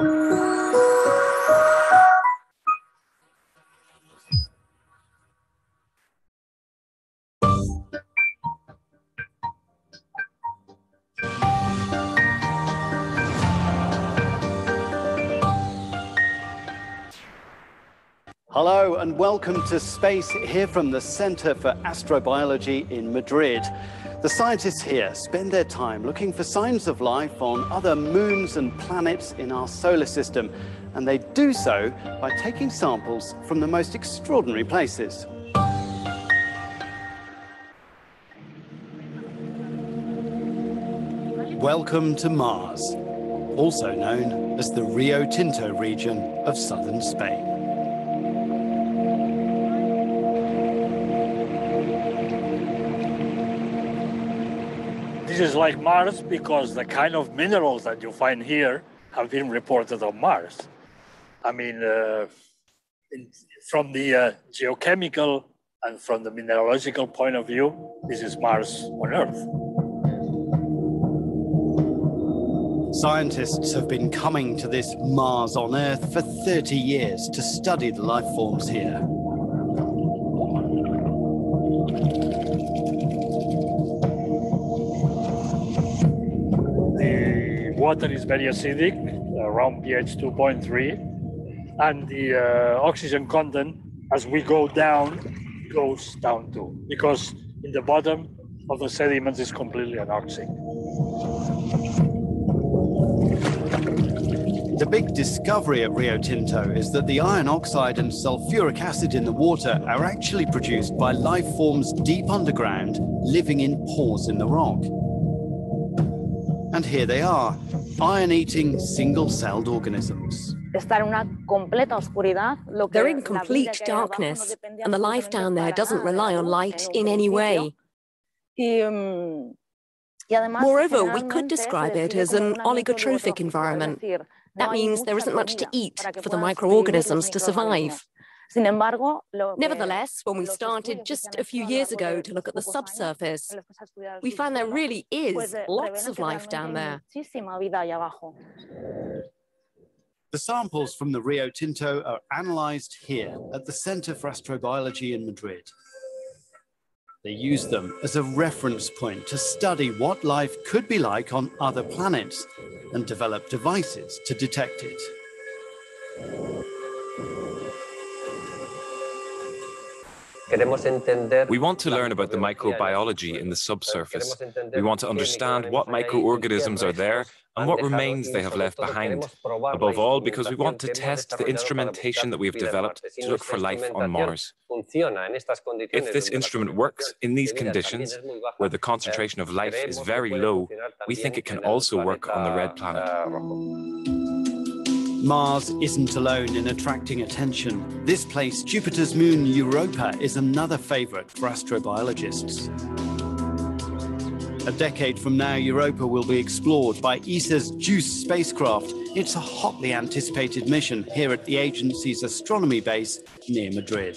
Thank. Hello and welcome to Space here from the Center for Astrobiology in Madrid. The scientists here spend their time looking for signs of life on other moons and planets in our solar system, and they do so by taking samples from the most extraordinary places. Welcome to Mars, also known as the Rio Tinto region of southern Spain. Is like Mars because the kind of minerals that you find here have been reported on Mars. I mean, uh, in, from the uh, geochemical and from the mineralogical point of view, this is Mars on Earth. Scientists have been coming to this Mars on Earth for 30 years to study the life forms here. Water is very acidic, around pH 2.3, and the uh, oxygen content as we go down goes down too, because in the bottom of the sediments is completely anoxic. The big discovery at Rio Tinto is that the iron oxide and sulfuric acid in the water are actually produced by life forms deep underground living in pores in the rock. And here they are, iron-eating single-celled organisms. They're in complete darkness, and the life down there doesn't rely on light in any way. Moreover, we could describe it as an oligotrophic environment. That means there isn't much to eat for the microorganisms to survive. Nevertheless, when we started just a few years ago to look at the subsurface, we found there really is lots of life down there. The samples from the Rio Tinto are analysed here at the Centre for Astrobiology in Madrid. They use them as a reference point to study what life could be like on other planets and develop devices to detect it. We want to learn about the microbiology in the subsurface. We want to understand what microorganisms are there and what remains they have left behind. Above all, because we want to test the instrumentation that we have developed to look for life on Mars. If this instrument works in these conditions, where the concentration of life is very low, we think it can also work on the red planet. Mars isn't alone in attracting attention. This place, Jupiter's moon Europa, is another favourite for astrobiologists. A decade from now, Europa will be explored by ESA's JUICE spacecraft. It's a hotly anticipated mission here at the agency's astronomy base near Madrid.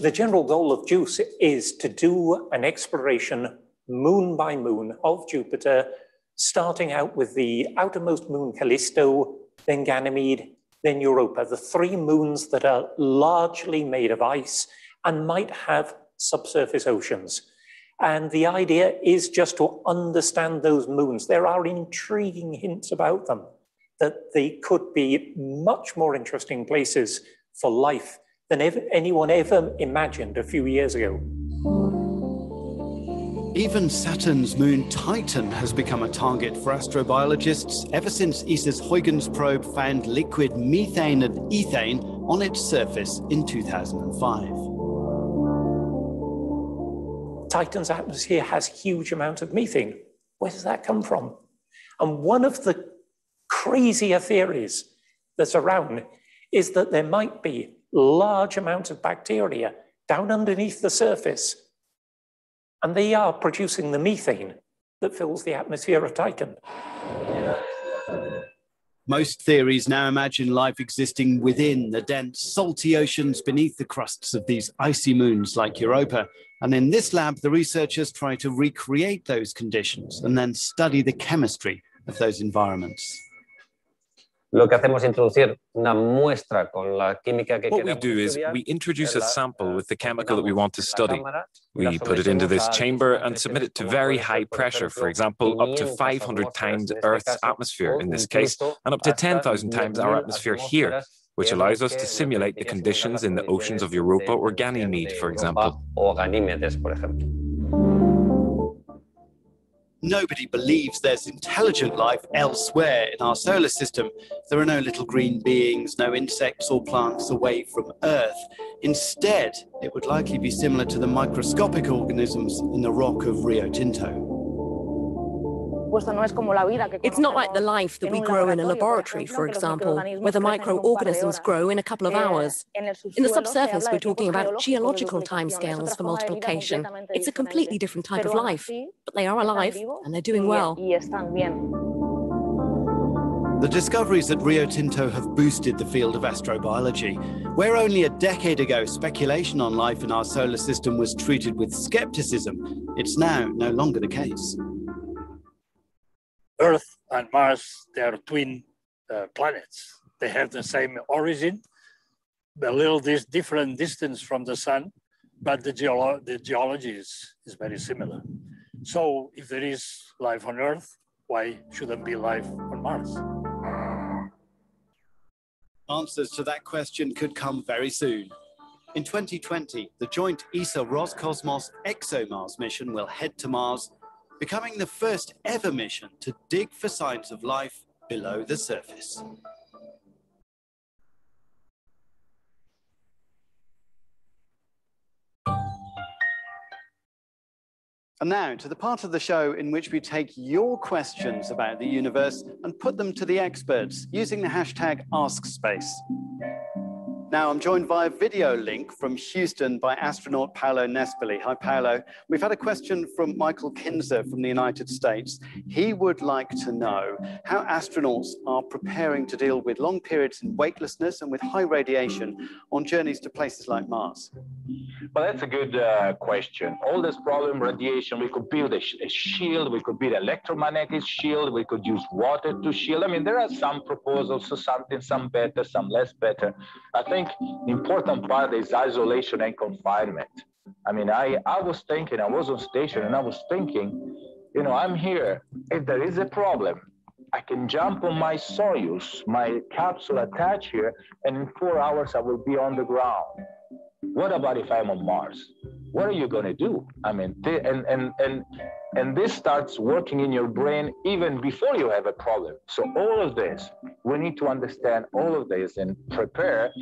The general goal of JUICE is to do an exploration moon by moon of Jupiter, starting out with the outermost moon Callisto, then Ganymede, then Europa, the three moons that are largely made of ice and might have subsurface oceans. And the idea is just to understand those moons. There are intriguing hints about them that they could be much more interesting places for life than ever, anyone ever imagined a few years ago. Even Saturn's moon Titan has become a target for astrobiologists ever since ESA's Huygens probe found liquid methane and ethane on its surface in 2005. Titan's atmosphere has huge amount of methane. Where does that come from? And one of the crazier theories that's around is that there might be large amounts of bacteria down underneath the surface and they are producing the methane that fills the atmosphere of Titan. Most theories now imagine life existing within the dense, salty oceans beneath the crusts of these icy moons like Europa. And in this lab, the researchers try to recreate those conditions and then study the chemistry of those environments. Lo que hacemos es introducir una muestra con la química que What we do is we introduce a sample with the chemical that we want to study. We put it into this chamber and submit it to very high pressure, for example, up to 500 times Earth's atmosphere in this case, and up to 10,000 times our atmosphere here, which allows us to simulate the conditions in the oceans of Europa or Ganymede, for example. Nobody believes there's intelligent life elsewhere in our solar system. There are no little green beings, no insects or plants away from Earth. Instead, it would likely be similar to the microscopic organisms in the rock of Rio Tinto. It's not like the life that we grow in a laboratory, for example, where the microorganisms grow in a couple of eh, hours. In the subsurface, we're talking about geological timescales for multiplication. It's a completely different type of life, but they are alive and they're doing well. The discoveries at Rio Tinto have boosted the field of astrobiology. Where only a decade ago speculation on life in our solar system was treated with skepticism, it's now no longer the case. Earth and Mars, they are twin uh, planets. They have the same origin, a little different distance from the sun, but the, geolo the geology is, is very similar. So if there is life on Earth, why shouldn't be life on Mars? Answers to that question could come very soon. In 2020, the joint ESA Roscosmos ExoMars mission will head to Mars becoming the first ever mission to dig for signs of life below the surface. And now to the part of the show in which we take your questions about the universe and put them to the experts using the hashtag AskSpace. Now, I'm joined via video link from Houston by astronaut Paolo Nespoli. Hi, Paolo. We've had a question from Michael Kinzer from the United States. He would like to know how astronauts are preparing to deal with long periods in weightlessness and with high radiation on journeys to places like Mars. Well, that's a good uh, question. All this problem, radiation, we could build a, sh a shield, we could build electromagnetic shield, we could use water to shield. I mean, there are some proposals, so something, some better, some less better. I think think the important part is isolation and confinement. I mean, I, I was thinking, I was on station and I was thinking, you know, I'm here. If there is a problem, I can jump on my Soyuz, my capsule attached here, and in four hours I will be on the ground. What about if I'm on Mars? What are you going to do? I mean, and, and, and, and this starts working in your brain even before you have a problem. So, all of this, we need to understand all of this and prepare.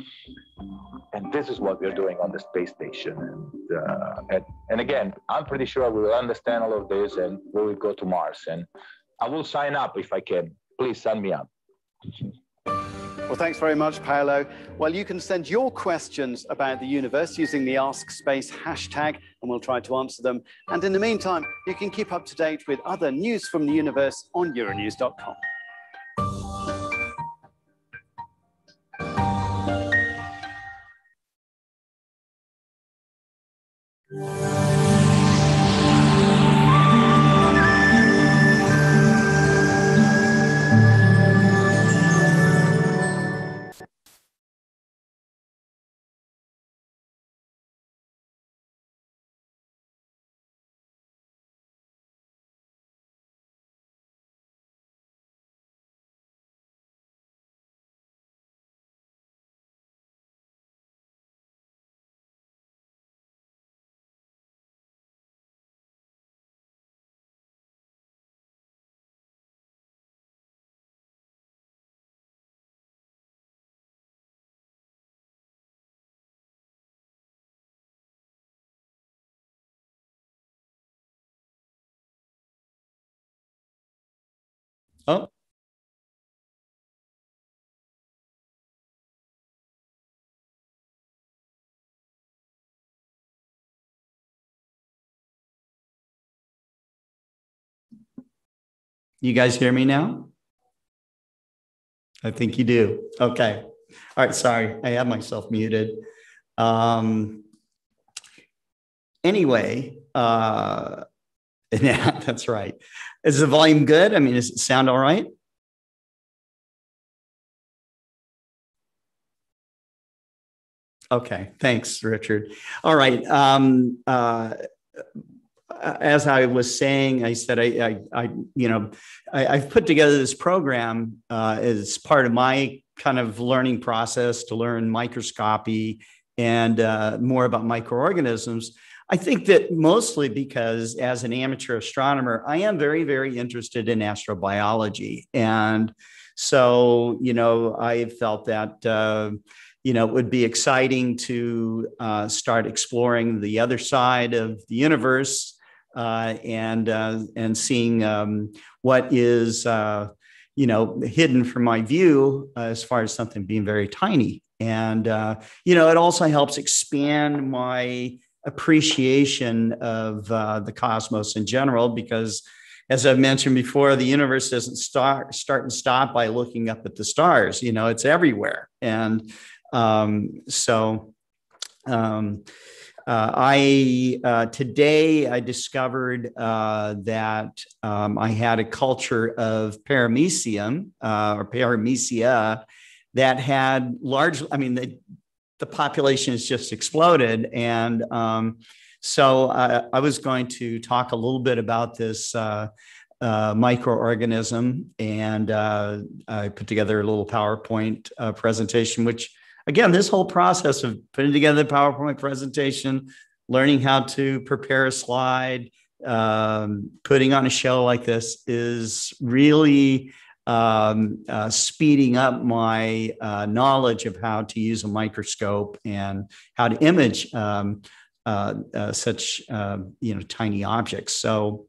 And this is what we're doing on the space station. And, uh, and, and again, I'm pretty sure we will understand all of this and we will go to Mars. And I will sign up if I can. Please sign me up. Well, thanks very much, Paolo. Well, you can send your questions about the universe using the Ask Space hashtag, and we'll try to answer them. And in the meantime, you can keep up to date with other news from the universe on Euronews.com. Oh. You guys hear me now? I think you do. Okay. All right. Sorry, I have myself muted. Um, anyway, uh, yeah, that's right. Is the volume good? I mean, does it sound all right? Okay, thanks, Richard. All right. Um, uh, as I was saying, I said I, I, I you know, I, have put together this program uh, as part of my kind of learning process to learn microscopy and uh, more about microorganisms. I think that mostly because as an amateur astronomer, I am very, very interested in astrobiology. And so, you know, I felt that, uh, you know, it would be exciting to uh, start exploring the other side of the universe uh, and, uh, and seeing um, what is, uh, you know, hidden from my view as far as something being very tiny. And, uh, you know, it also helps expand my appreciation of uh, the cosmos in general because as i've mentioned before the universe doesn't start start and stop by looking up at the stars you know it's everywhere and um, so um, uh, I uh, today I discovered uh, that um, I had a culture of paramecium uh, or paramecia that had large. I mean, the the population has just exploded. And um, so uh, I was going to talk a little bit about this uh, uh, microorganism, and uh, I put together a little PowerPoint uh, presentation, which again, this whole process of putting together the PowerPoint presentation, learning how to prepare a slide, um, putting on a show like this is really um, uh, speeding up my uh, knowledge of how to use a microscope and how to image um, uh, uh such um, you know tiny objects. So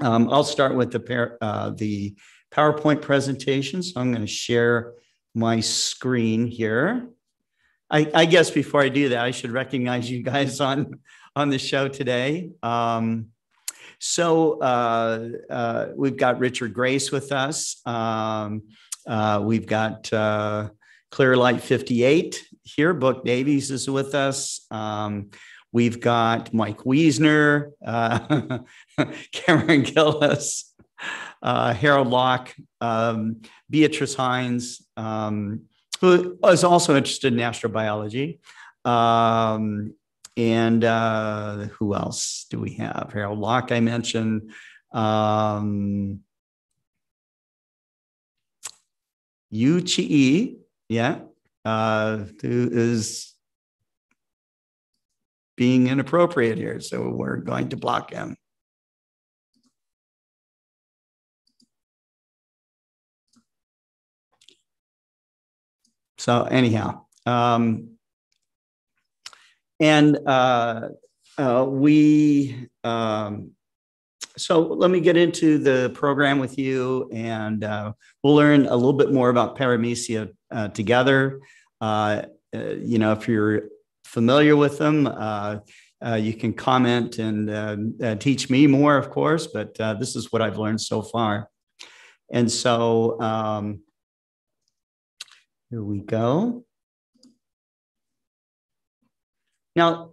um, I'll start with the par- uh, the PowerPoint presentation. So I'm going to share my screen here. I, I, guess before I do that, I should recognize you guys on on the show today. Um, so uh, uh, we've got Richard Grace with us. Um, uh, we've got uh, Clear Light 58 here. Book Davies is with us. Um, we've got Mike Wiesner, uh, Cameron Gillis, uh, Harold Locke, um, Beatrice Hines, um, who is also interested in astrobiology. Um, and uh, who else do we have? Harold Locke, I mentioned. Um, Yu Chi, yeah, uh, who is being inappropriate here. So we're going to block him. So anyhow, um, and uh, uh, we, um, so let me get into the program with you and uh, we'll learn a little bit more about paramecia uh, together. Uh, uh, you know, if you're familiar with them, you can comment and teach me more, of course, but this is what I've learned so far. And so um, here we go. Now,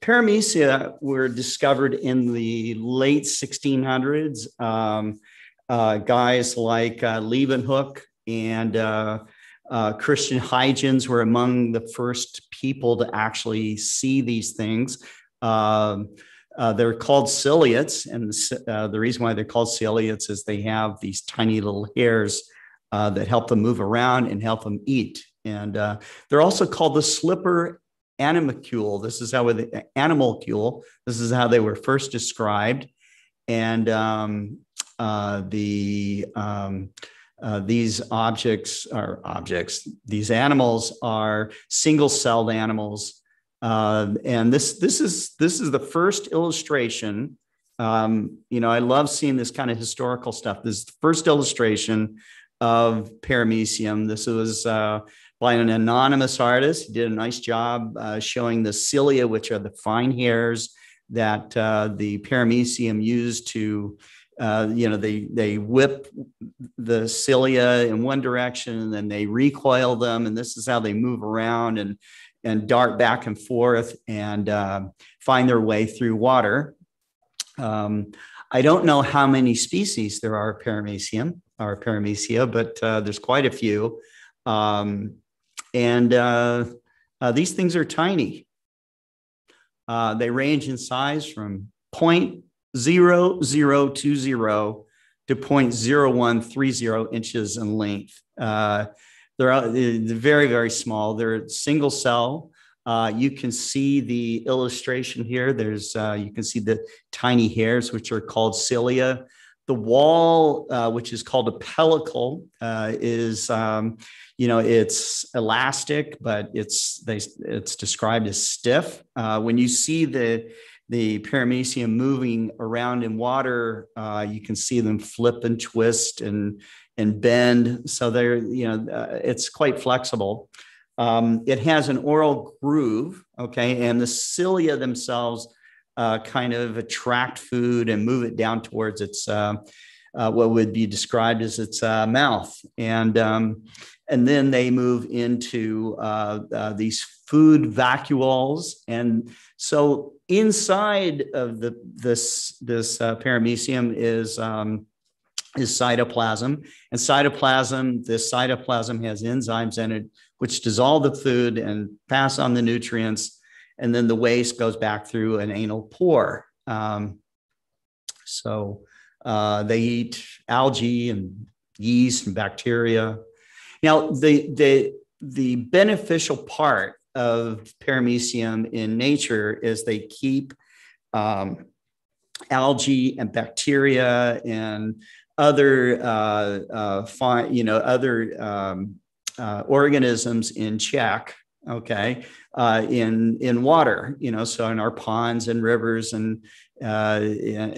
paramecia were discovered in the late 1600s. Um, uh, guys like uh, Leeuwenhoek and uh, uh, Christian Huygens were among the first people to actually see these things. Um, uh, they're called ciliates, and the, uh, the, reason why they're called ciliates is they have these tiny little hairs that help them move around and help them eat. And they're also called the slipper animalcule. This is how animalcule. This is how they were first described, and um, uh, the um, uh, these objects are objects. These animals are single-celled animals, uh, and this this is this is the first illustration. Um, you know, I love seeing this kind of historical stuff. This is the first illustration of paramecium. This was uh, by an anonymous artist. He did a nice job uh, showing the cilia, which are the fine hairs that uh, the paramecium used to uh, you know, they they whip the cilia in one direction and then they recoil them, and this is how they move around and and dart back and forth and uh, find their way through water. Um, I don't know how many species there are of paramecium or paramecia, but uh, there's quite a few. Um, and uh, uh, these things are tiny. Uh, they range in size from 0.0020 to 0.0130 inches in length. Uh, they're, they're very, very small. They're single cell. Uh, you can see the illustration here. There's uh, you can see the tiny hairs, which are called cilia. The wall, uh, which is called a pellicle, uh, is um, you know it's elastic, but it's they, it's described as stiff. Uh, when you see the the paramecium moving around in water, uh, you can see them flip and twist and and bend. So they're you know it's quite flexible. Um, it has an oral groove, okay, and the cilia themselves uh, kind of attract food and move it down towards its uh, uh, what would be described as its uh, mouth, and um, and then they move into uh, uh, these food vacuoles, and so inside of the this this paramecium is um, is cytoplasm, and cytoplasm this cytoplasm has enzymes in it which dissolve the food and pass on the nutrients. And then the waste goes back through an anal pore. Um, so uh, they eat algae and yeast and bacteria. Now, the, the, the beneficial part of paramecium in nature is they keep um, algae and bacteria and other uh, uh, you know other um, uh, organisms in check okay uh, in in water you know so in our ponds and rivers and uh,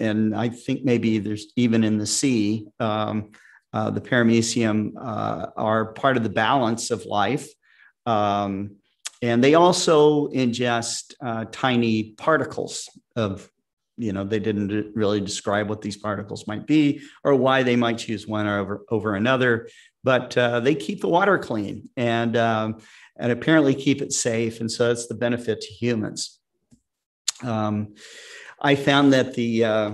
and i think maybe there's even in the sea um, uh, the paramecium uh, are part of the balance of life. Um, and they also ingest uh, tiny particles of you know they didn't really describe what these particles might be or why they might choose one over over another but uh, they keep the water clean and um, and apparently keep it safe. And so it's the benefit to humans. Um, i found that the uh,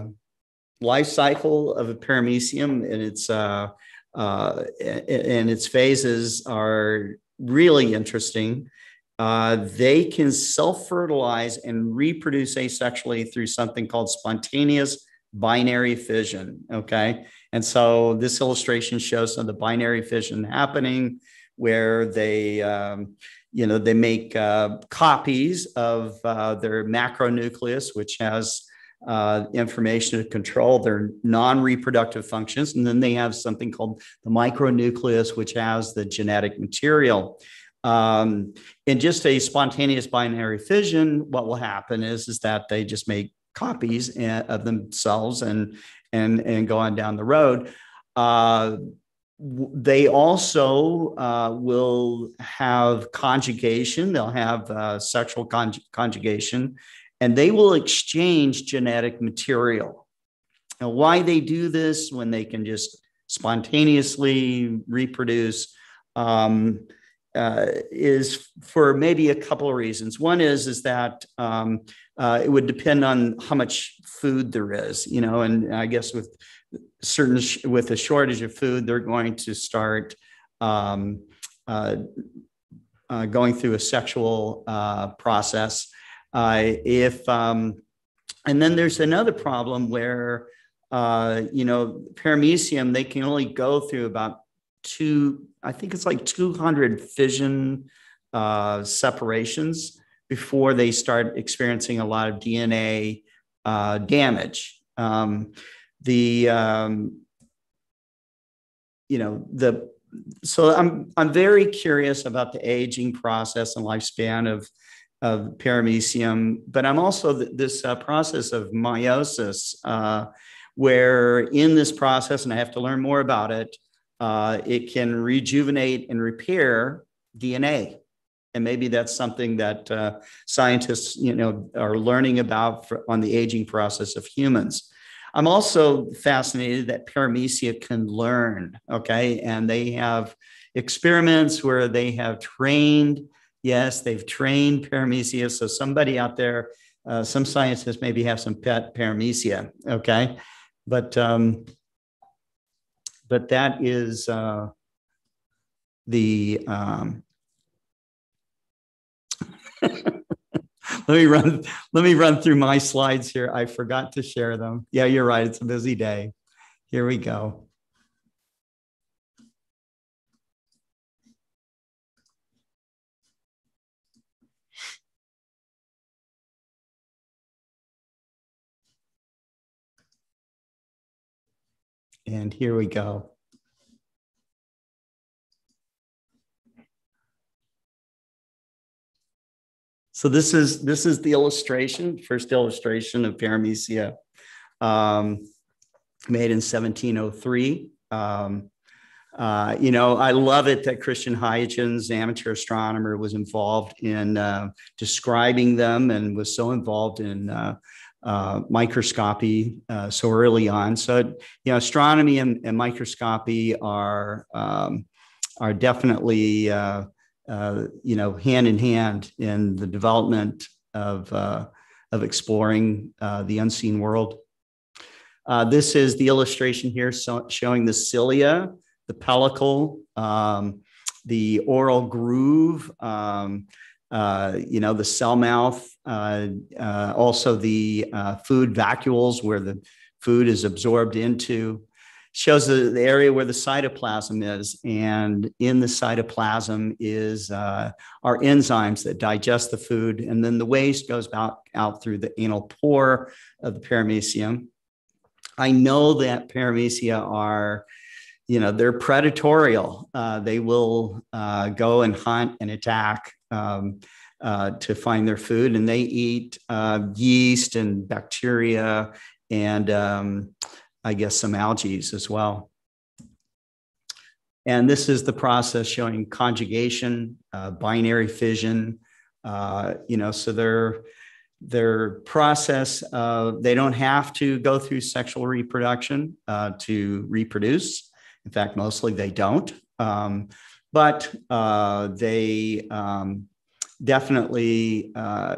life cycle of a paramecium and its uh, uh and its phases are really interesting uh, they can self fertilize and reproduce asexually through something called spontaneous binary fission. Okay. And so this illustration shows some of the binary fission happening where they, um, you know, they make uh, copies of uh, their macronucleus, which has uh, information to control their non reproductive functions. And then they have something called the micronucleus, which has the genetic material. Um, in just a spontaneous binary fission, what will happen is, is that they just make copies eh, of themselves and and and go on down the road. Uh, they also uh, will have conjugation. They'll have uh, sexual conjugation, and they will exchange genetic material. Now, why they do this when they can just spontaneously reproduce? Um, uh, is for maybe a couple of reasons. One is is that um, uh, it would depend on how much food there is, you know, and I guess with certain sh- with a shortage of food, they're going to start um, uh, uh going through a sexual uh, process. If um, and then there's another problem where you know paramecium they can only go through about two, I think it's like 200 fission uh, separations before they start experiencing a lot of DNA uh, damage. Um, the um, you know the so I'm I'm very curious about the aging process and lifespan of of paramecium, but I'm also th- this uh, process of meiosis, uh, where in this process, and I have to learn more about it, uh, it can rejuvenate and repair DNA. And maybe that's something that uh, scientists, you know, are learning about for, on the aging process of humans. I'm also fascinated that paramecia can learn, okay? And they have experiments where they have trained, yes, they've trained paramecia. So somebody out there, uh, some scientists maybe have some pet paramecia, okay? But um, but that is uh, the um, let me run let me run through my slides here. I forgot to share them. Yeah you're right. It's a busy day. Here we go and here we go So this is this is the illustration, first illustration of paramecia, um, made in 1703. Um, uh, you know, I love it that Christian Huygens, amateur astronomer, was involved in uh, describing them and was so involved in uh, uh microscopy uh, so early on. So, you know, astronomy and, and microscopy are um, are definitely uh, uh, you know, hand in hand in the development of, uh, of exploring the unseen world. This is the illustration here so showing the cilia, the pellicle, um, the oral groove, um, uh, you know, the cell mouth, also the food vacuoles where the food is absorbed into shows the, the area where the cytoplasm is. And in the cytoplasm is uh, our enzymes that digest the food. And then the waste goes out, out through the anal pore of the paramecium. I know that paramecia are, you know, they're predatorial. Uh, they will uh, go and hunt and attack um, uh, to find their food, and they eat uh, yeast and bacteria and um, I guess, some algae as well. And this is the process showing conjugation, uh, binary fission. Uh, you know, so their their process, uh, they don't have to go through sexual reproduction uh, to reproduce. In fact, mostly they don't. Um, but uh, they um, definitely uh,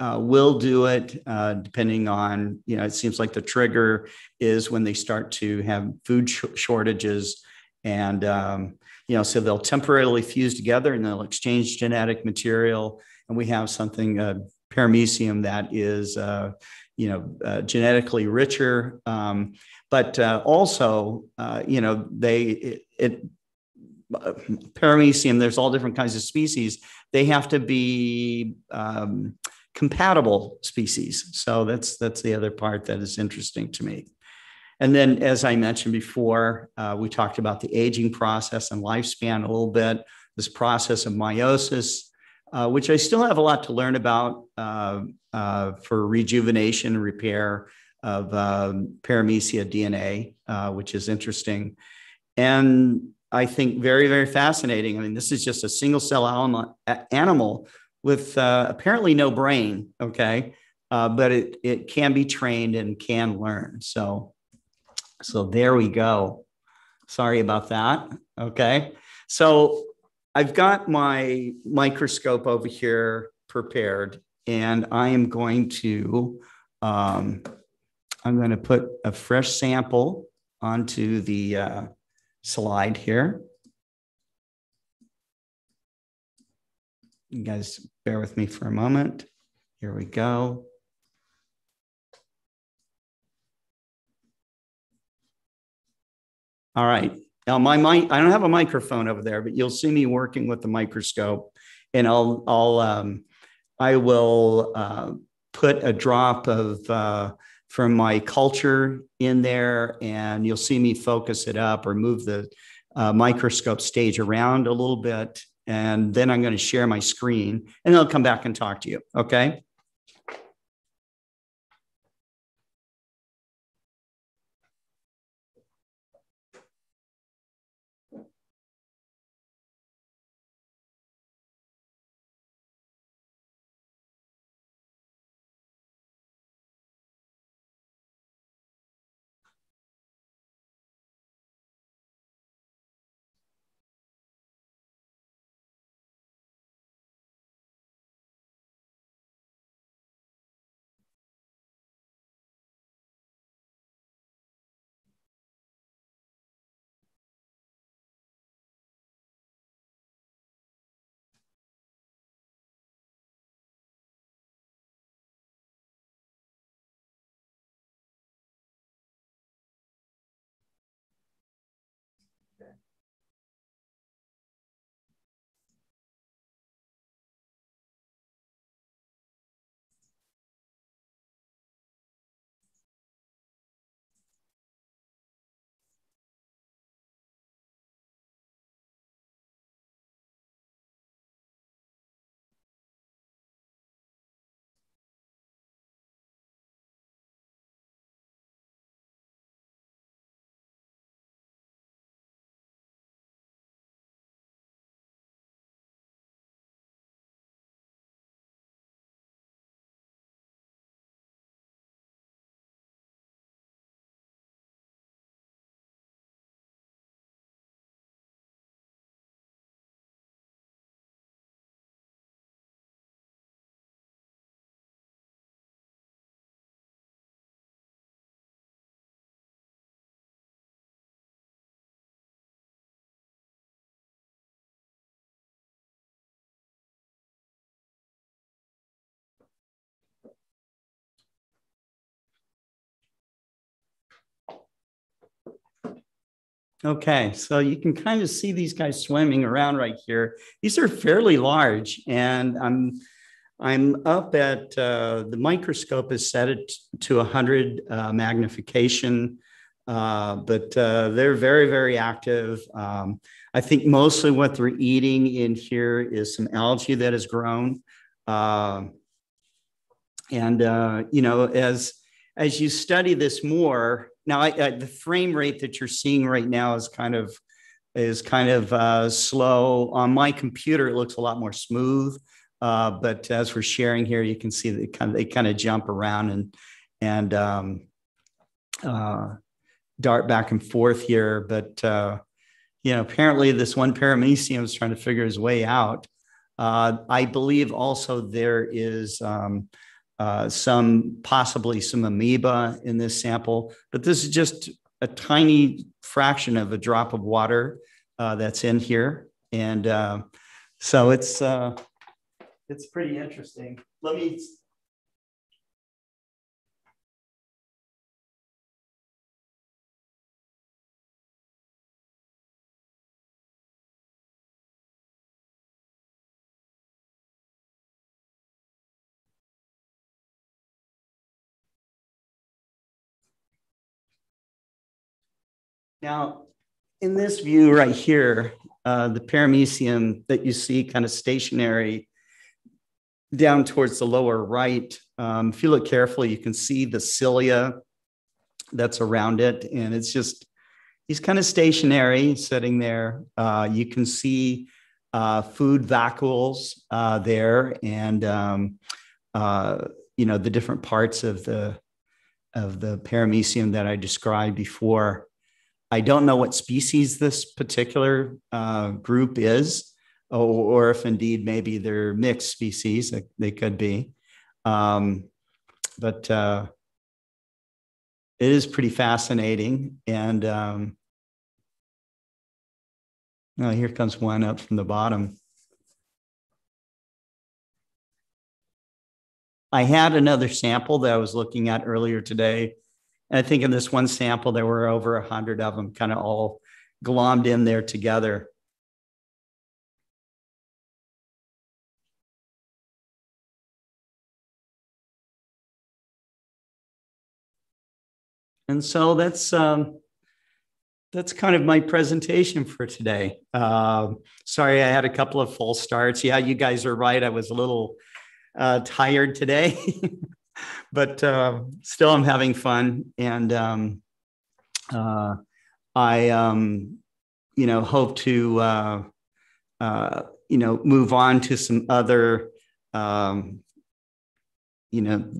uh, will do it uh, depending on, you know, it seems like the trigger is when they start to have food sh- shortages. And, um, you know, so they'll temporarily fuse together and they'll exchange genetic material. And we have something, uh, paramecium, that is, uh, you know, uh, genetically richer. Um, but also, you know, they, it, it paramecium, there's all different kinds of species. They have to be, um, compatible species. So that's that's the other part that is interesting to me. And then, as I mentioned before, uh, we talked about the aging process and lifespan a little bit. This process of meiosis, uh, which I still have a lot to learn about uh, uh for rejuvenation and repair of um, paramecia DNA, uh, which is interesting. And I think very, very fascinating. I mean, this is just a single cell animal with uh, apparently no brain, okay, uh, but it it can be trained and can learn. So, so there we go. Sorry about that. Okay, so I've got my microscope over here prepared, and I am going to um, I'm going to put a fresh sample onto the uh, slide here. You guys bear with me for a moment. Here we go. All right. Now my mic, I don't have a microphone over there, but you'll see me working with the microscope and I'll, I'll, um, I will uh, put a drop of, uh, from my culture in there and you'll see me focus it up or move the uh, microscope stage around a little bit and then I'm going to share my screen and then I'll come back and talk to you. Okay. Okay, so you can kind of see these guys swimming around right here. These are fairly large, and I'm I'm up at uh, the microscope is set it to 100 uh, magnification, uh, but uh, they're very very active. Um, I think mostly what they're eating in here is some algae that has grown, um, and uh, you know as as you study this more, now, I, I, the frame rate that you're seeing right now is kind of is kind of uh, slow. On my computer, it looks a lot more smooth. Uh, but as we're sharing here, you can see that kind of, they kind of jump around and and um, uh, dart back and forth here. But uh, you know, apparently this one paramecium is trying to figure his way out. Uh, I believe also there is um, uh, some possibly some amoeba in this sample, but this is just a tiny fraction of a drop of water uh, that's in here, and uh, so it's uh, it's pretty interesting. Let me Now, in this view right here, uh, the paramecium that you see kind of stationary down towards the lower right, um, if you look carefully, you can see the cilia that's around it. And it's just, he's kind of stationary sitting there. Uh, you can see uh, food vacuoles uh, there and, um, uh, you know, the different parts of the, of the paramecium that I described before. I don't know what species this particular uh, group is, or, or, if indeed maybe they're mixed species. They could be. Um, but uh, it is pretty fascinating. And um, oh, here comes one up from the bottom. I had another sample that I was looking at earlier today and I think in this one sample, there were over a hundred of them kind of all glommed in there together. And so that's um, that's kind of my presentation for today. Uh, sorry, I had a couple of false starts. Yeah, you guys are right. I was a little uh, tired today. but uh, still, I'm having fun, and um, uh, I, um, you know, hope to, uh, uh, you know, move on to some other, um, you know,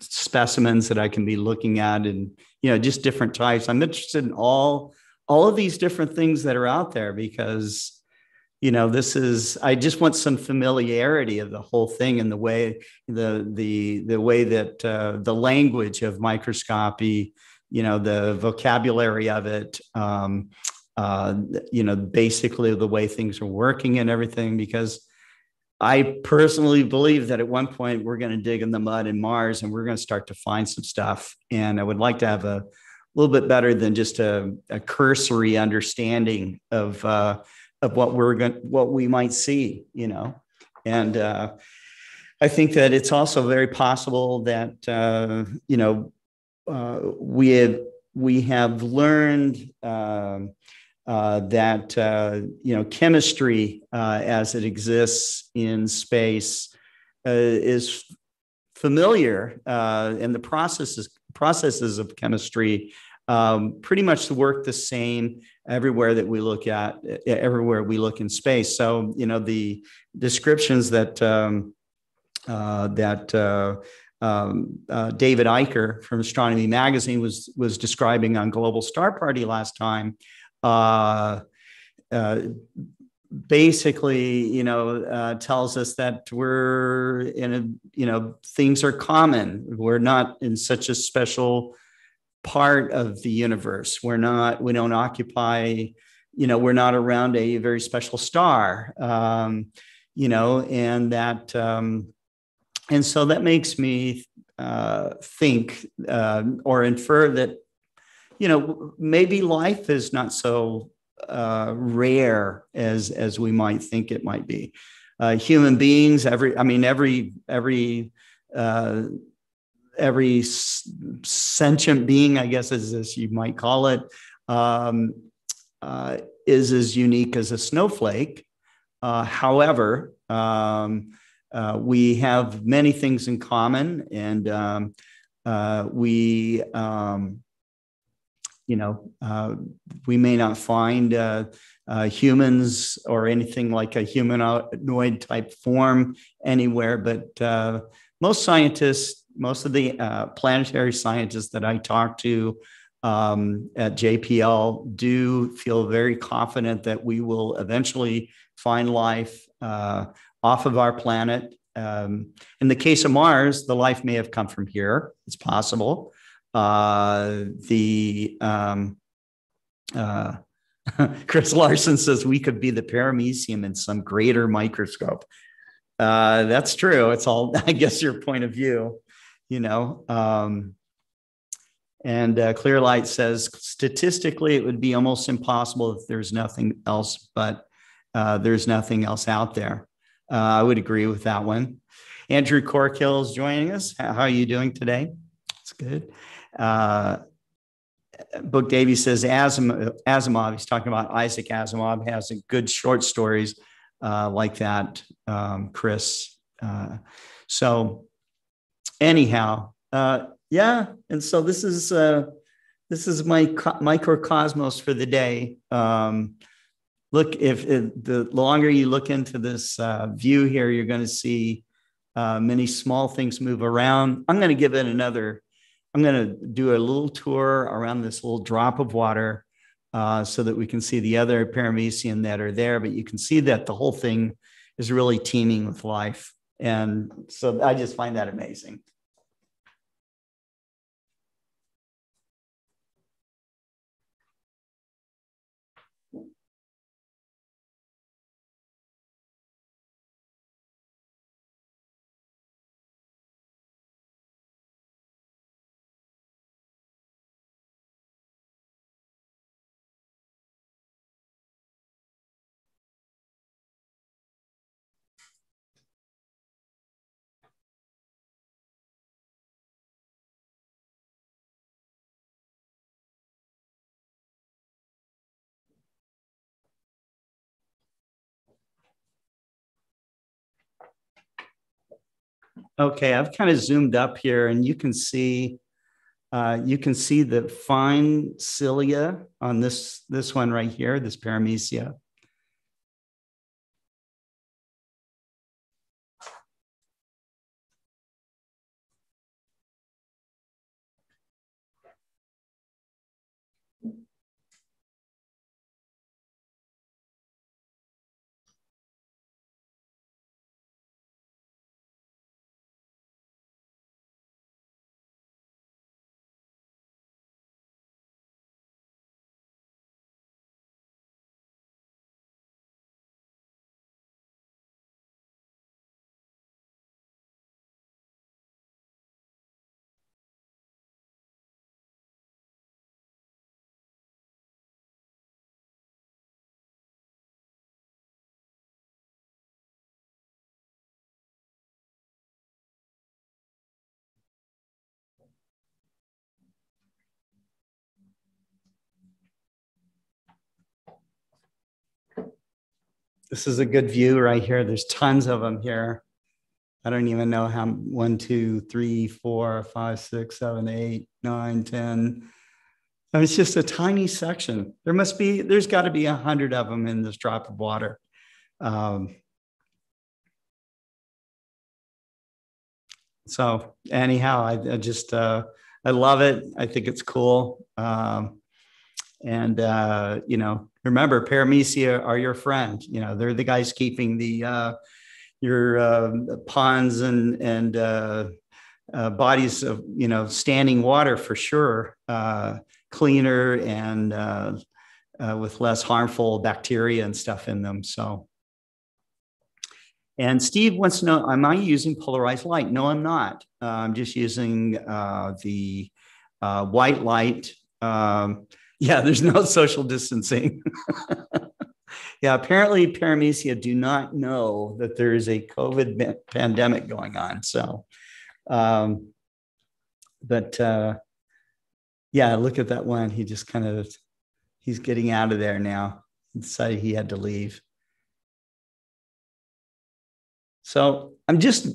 specimens that I can be looking at, and you know, just different types. I'm interested in all all of these different things that are out there because you know this is i just want some familiarity of the whole thing and the way the the the way that uh, the language of microscopy you know the vocabulary of it um, uh, you know basically the way things are working and everything because i personally believe that at one point we're going to dig in the mud in mars and we're going to start to find some stuff. And i would like to have a little bit better than just a, a cursory understanding of uh, of what we're going what we might see, you know, and uh, I think that it's also very possible that uh, you know uh, we have we have learned um, uh, that uh, you know chemistry uh, as it exists in space is familiar, and the processes processes of chemistry um, pretty much work the same everywhere that we look at everywhere we look in space. So you know the descriptions that um, that um, uh, David Eicher from Astronomy Magazine was was describing on Global Star Party last time. Uh, uh, basically, you know, uh, tells us that we're in a, you know, things are common. We're not in such a special part of the universe. We're not. We don't occupy. You know, we're not around a very special star. Um, you know, and that. Um, and so that makes me uh, think uh, or infer that, you know, maybe life is not so uh, rare as as we might think it might be. Uh, human beings, every I mean, every every uh, every sentient being, I guess, as, as you might call it, um, uh, is as unique as a snowflake. however, um, uh, we have many things in common, and um, uh, we, um, you know, uh, we may not find uh, uh, humans or anything like a humanoid type form anywhere, but uh, most scientists, most of the planetary scientists that I talk to, um, at JPL do feel very confident that we will eventually find life uh, off of our planet. Um, in the case of Mars, the life may have come from here. It's possible. Uh, the um, uh, Chris Larson says we could be the paramecium in some greater microscope. Uh, that's true. It's all, I guess, your point of view, you know. Um, and uh, Clear Light says statistically, it would be almost impossible if there's nothing else, but uh, there's nothing else out there. Uh, I would agree with that one. Andrew Corkill is joining us. How are you doing today? It's good. Uh, Book Davy says Asimov, he's talking about Isaac Asimov, has good short stories uh, like that, um, Chris. Uh, so, anyhow, uh, yeah, and so this is uh, this is my co- microcosmos for the day. Um, look, if, if, the longer you look into this uh, view here, you're going to see uh, many small things move around. I'm going to give it another, I'm going to do a little tour around this little drop of water uh, so that we can see the other paramecium that are there. But you can see that the whole thing is really teeming with life. And so I just find that amazing. Okay, I've kind of zoomed up here and you can see uh, you can see the fine cilia on this, this one right here, this paramecia. This is a good view right here. There's tons of them here. I don't even know how one, two, three, four, five, six, seven, eight, nine, ten. Mean, it's just a tiny section. There must be, there's got to be a hundred of them in this drop of water. Um, so anyhow, I, I just, uh, I love it. I think it's cool. Um, and, uh, you know, remember paramecia are your friend, you know, they're the guys keeping the, uh, your uh, ponds and, and, uh, uh, bodies of, you know, standing water for sure, uh, cleaner and, uh, with less harmful bacteria and stuff in them. So, and Steve wants to know, am I using polarized light? No, I'm not. I'm just using the white light. Um, yeah, there's no social distancing. yeah, apparently Paramecia do not know that there is a COVID pandemic going on. So, um, but uh, yeah, look at that one. He just kind of, he's getting out of there now. He decided he had to leave. So I'm just,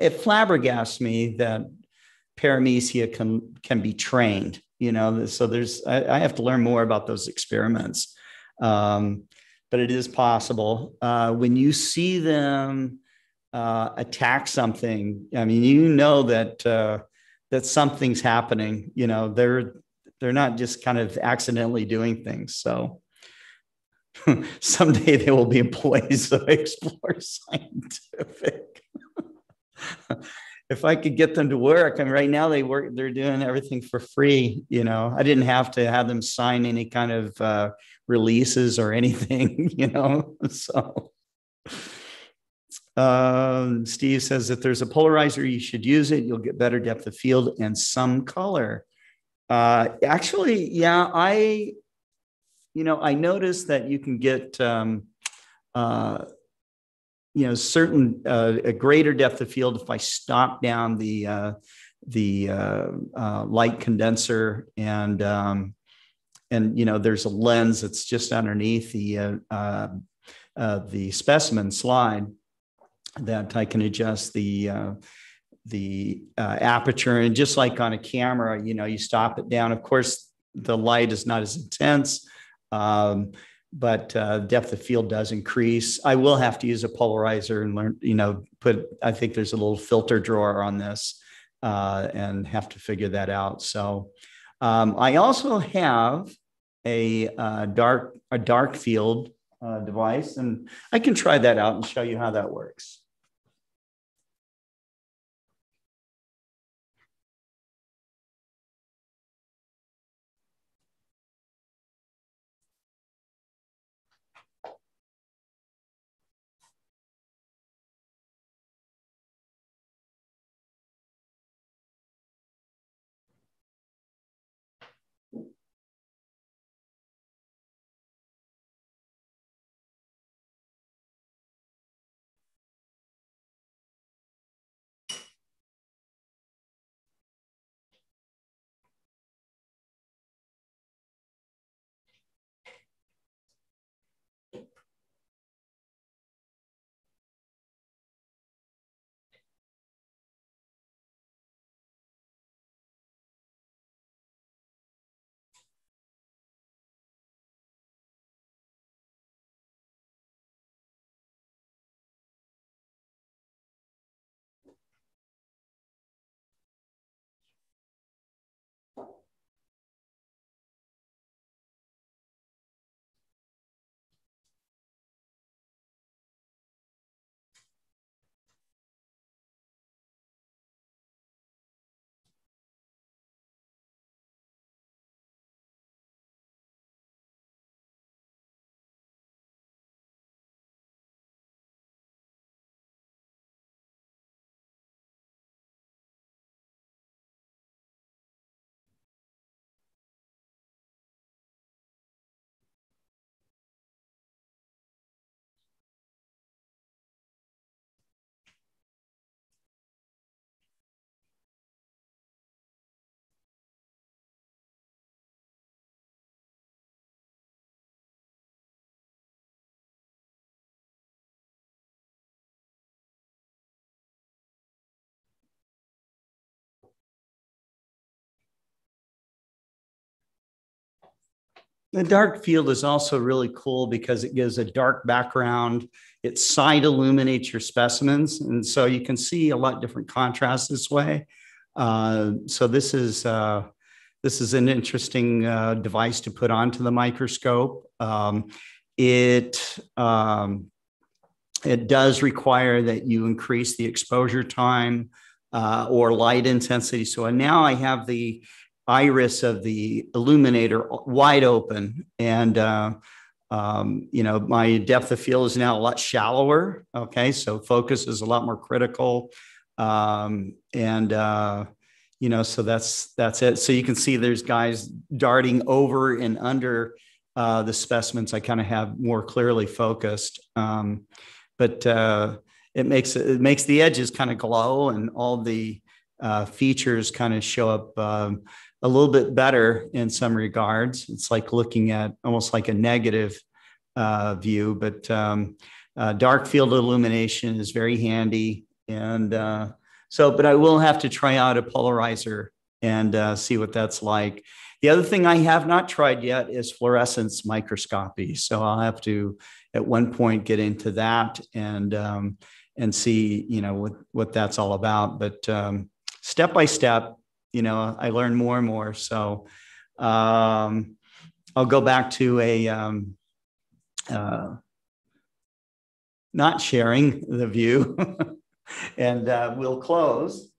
it flabbergasts me that paramecia can, can be trained, you know, so there's, I, I have to learn more about those experiments. Um, but it is possible. Uh, when you see them uh, attack something, I mean, you know that, uh, that something's happening, you know, they're, they're not just kind of accidentally doing things. So, someday they will be employees of Explore Scientific. if I could get them to work, mean, right now they work, they're doing everything for free. You know, I didn't have to have them sign any kind of uh, releases or anything, you know, so. Um, Steve says if there's a polarizer, you should use it. You'll get better depth of field and some color. Uh, actually, yeah, I you know, I noticed that you can get, um, uh, you know, certain uh, a greater depth of field if I stop down the uh, the uh, uh, light condenser and um, and you know, there's a lens that's just underneath the uh, the specimen slide that I can adjust the the aperture and just like on a camera, you know, you stop it down. Of course, the light is not as intense um, but uh, depth of field does increase. I will have to use a polarizer and learn, you know, put, I think there's a little filter drawer on this uh, and have to figure that out. So um, I also have a uh, dark, a dark field uh, device and I can try that out and show you how that works. The dark field is also really cool because it gives a dark background. It side illuminates your specimens. And so you can see a lot different contrast this way. Uh, so this is, uh, this is an interesting uh, device to put onto the microscope. Um, it, um, it does require that you increase the exposure time uh, or light intensity. So now I have the iris of the illuminator wide open. And uh, um, you know my depth of field is now a lot shallower. Okay. So focus is a lot more critical. Um, and uh, you know so that's that's it. So you can see there's guys darting over and under uh, the specimens. I kind of have more clearly focused. Um, but uh, it makes it makes the edges kind of glow and all the uh, features kind of show up um, a little bit better in some regards. It's like looking at almost like a negative uh, view, but um, uh, dark field illumination is very handy. And uh, so, but I will have to try out a polarizer and uh, see what that's like. The other thing I have not tried yet is fluorescence microscopy. So I'll have to at one point get into that and um, and see you know what what that's all about. But um, step by step, you know, I learn more and more. So um, I'll go back to a um, uh, not sharing the view, and uh, we'll close.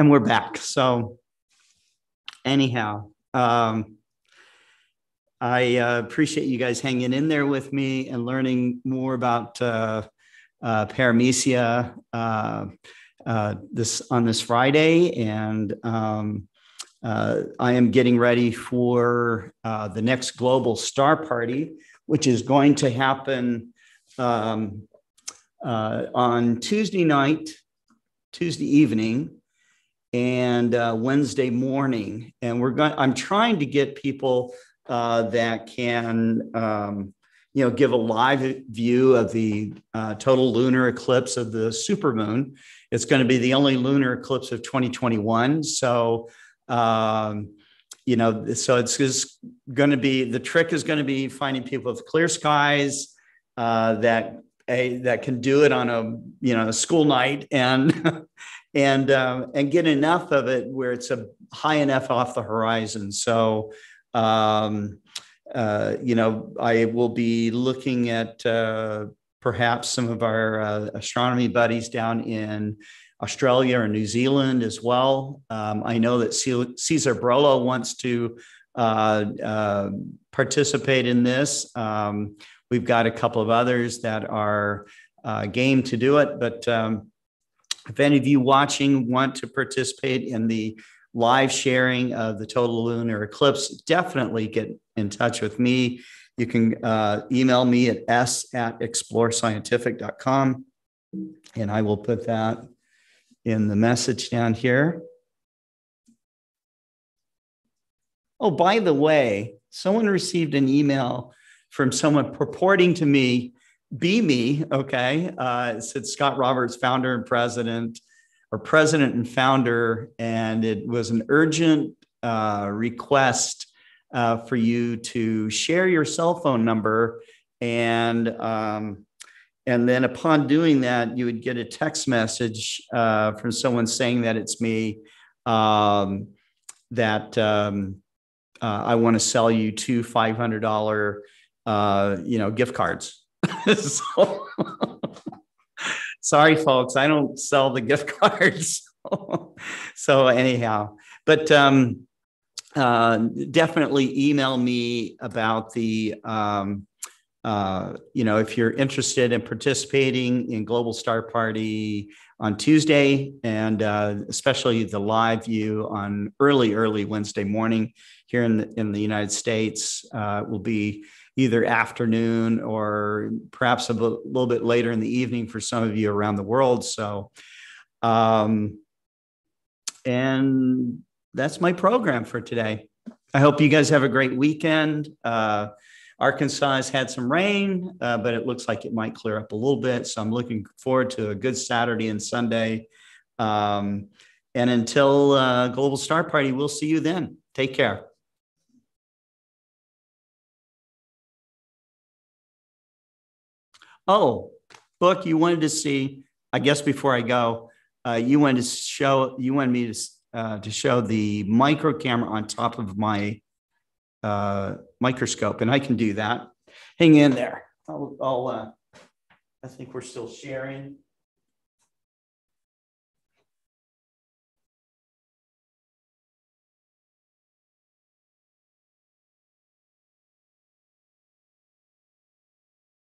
And we're back. So, anyhow, um, I uh, appreciate you guys hanging in there with me and learning more about uh, uh, paramecia uh, uh, this on this Friday, and um, uh, I am getting ready for the next global star party, which is going to happen um, on Tuesday night, Tuesday evening and uh, Wednesday morning. And we're going. I'm trying to get people uh, that can, um, you know, give a live view of the uh, total lunar eclipse of the supermoon. It's going to be the only lunar eclipse of 2021. So. Um, you know, so it's just going to be the trick is going to be finding people with clear skies uh, that a, that can do it on a you know a school night and and uh, and get enough of it where it's a high enough off the horizon. So, um, uh, you know, I will be looking at uh, perhaps some of our uh, astronomy buddies down in Australia or New Zealand as well. Um, I know that Cesar Brolo wants to uh, uh, participate in this. Um, we've got a couple of others that are game to do it, but um, if any of you watching want to participate in the live sharing of the total lunar eclipse, definitely get in touch with me. You can uh, email me at s at explorescientific.com, and I will put that in the message down here. Oh, by the way, someone received an email from someone purporting to me be me, okay? Uh, said Scott Roberts, founder and president, or president and founder, and it was an urgent uh, request uh, for you to share your cell phone number, and um, and then upon doing that, you would get a text message uh, from someone saying that it's me, um, that um, uh, I want to sell you two five hundred dollar, uh, you know, gift cards so, sorry, folks, I don't sell the gift cards. so anyhow, but um, uh, definitely email me about the, um, uh, you know, if you're interested in participating in Global Star Party on Tuesday, and uh, especially the live view on early, early Wednesday morning here in the, in the United States, uh, will be either afternoon or perhaps a little bit later in the evening for some of you around the world. So, um, and that's my program for today. I hope you guys have a great weekend. Uh, Arkansas has had some rain, uh, but it looks like it might clear up a little bit. So I'm looking forward to a good Saturday and Sunday. Um, and until uh, Global Star Party, we'll see you then. Take care. Oh, book you wanted to see, I guess before I go, uh, you wanted to show, you wanted me to, uh, to show the micro camera on top of my uh, microscope, and I can do that. Hang in there. I'll, I'll uh, I think we're still sharing.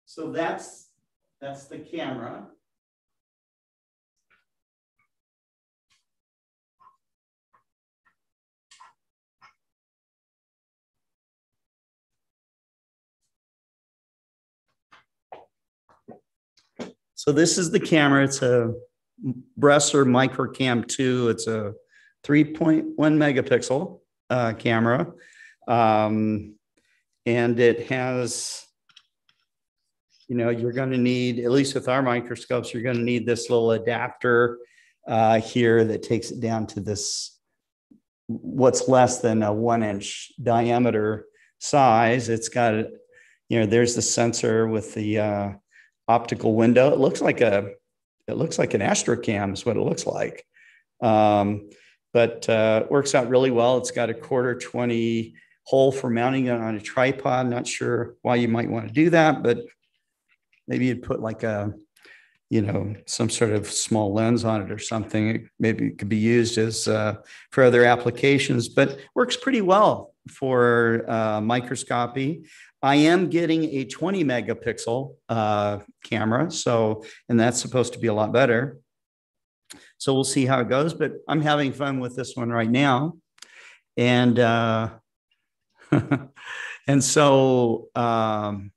So that's that's the camera. So this is the camera. It's a Bresser Microcam 2. It's a 3.1 megapixel uh, camera. Um, and it has you know, you're going to need, at least with our microscopes, you're going to need this little adapter uh, here that takes it down to this, what's less than a one inch diameter size. It's got, you know, there's the sensor with the uh, optical window. It looks like a, it looks like an astrocam is what it looks like. Um, but uh, works out really well. It's got a quarter 20 hole for mounting it on a tripod. Not sure why you might want to do that, but maybe you'd put like a, you know, some sort of small lens on it or something. Maybe it could be used as uh, for other applications, but works pretty well for uh, microscopy. I am getting a 20 megapixel uh, camera, so and that's supposed to be a lot better. So we'll see how it goes, but I'm having fun with this one right now, and uh, and so um,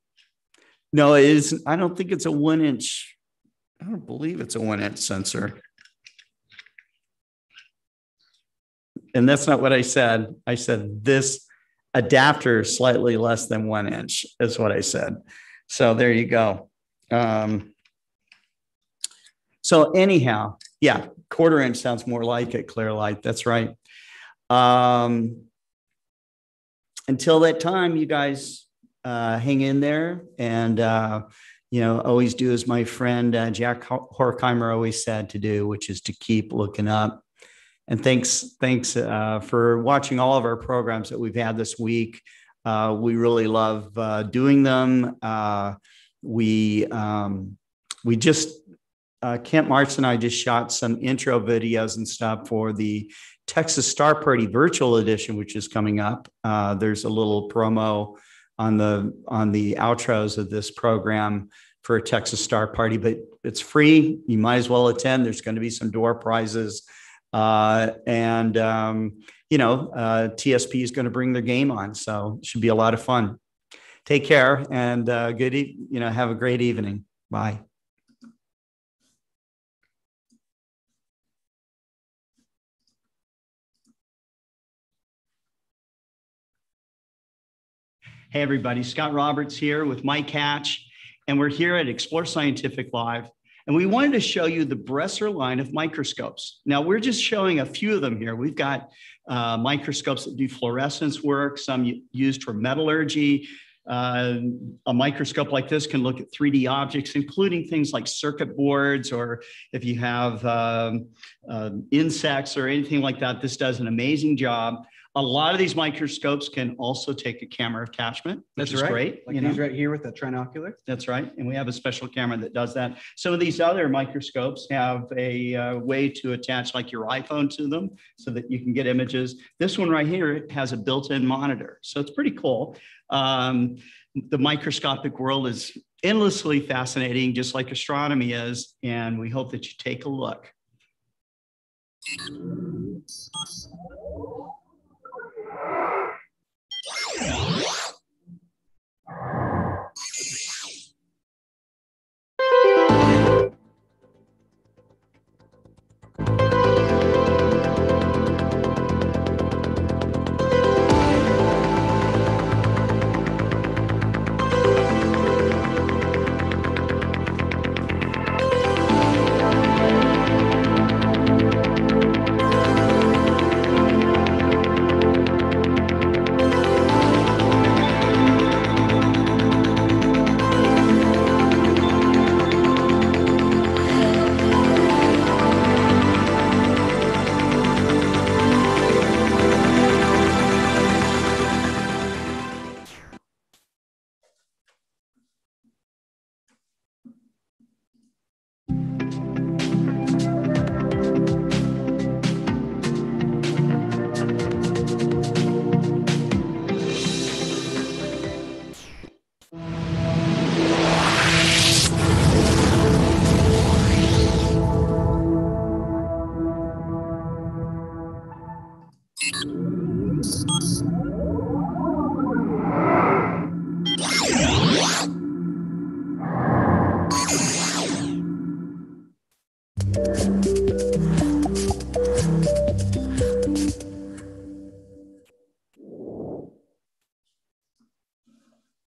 no, it is. I don't think it's a one inch. I don't believe it's a one inch sensor. And that's not what I said. I said this adapter slightly less than one inch is what I said. So there you go. Um, so anyhow, yeah, quarter inch sounds more like it, clear light. That's right. Um, until that time, you guys uh, hang in there. And uh, you know always do as my friend uh, jack horkheimer always said to do which is to keep looking up. And thanks thanks uh, for watching all of our programs that we've had this week. Uh, we really love uh, doing them. We um, we just kent martz and i just shot some intro videos and stuff for the texas star party virtual edition which is coming up. There's a little promo on the on the outros of this program for a Texas Star Party, but it's free. You might as well attend. There's going to be some door prizes, uh, and um, you know uh, TSP is going to bring their game on, so it should be a lot of fun. Take care and uh, good. E- you know, have a great evening. Bye. Hey, everybody, Scott Roberts here with Mike Hatch, and we're here at Explore Scientific Live. And we wanted to show you the Bresser line of microscopes. Now, we're just showing a few of them here. We've got uh, microscopes that do fluorescence work, some used for metallurgy. Uh, a microscope like this can look at 3D objects, including things like circuit boards, or if you have um, uh, insects or anything like that, this does an amazing job. A lot of these microscopes can also take a camera attachment, which That's is right. great. Like you know? right here with the trinocular. That's right. And we have a special camera that does that. Some of these other microscopes have a uh, way to attach like your iPhone to them so that you can get images. This one right here has a built-in monitor. So it's pretty cool. Um, the microscopic world is endlessly fascinating, just like astronomy is. And we hope that you take a look.